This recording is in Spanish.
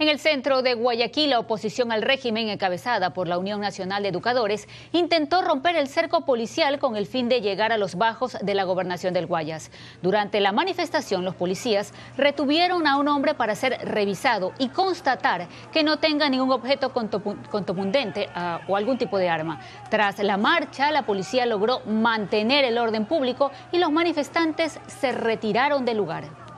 En el centro de Guayaquil, la oposición al régimen, encabezada por la Unión Nacional de Educadores, intentó romper el cerco policial con el fin de llegar a los bajos de la gobernación del Guayas. Durante la manifestación, los policías retuvieron a un hombre para ser revisado y constatar que no tenga ningún objeto contundente uh, o algún tipo de arma. Tras la marcha, la policía logró mantener el orden público y los manifestantes se retiraron del lugar.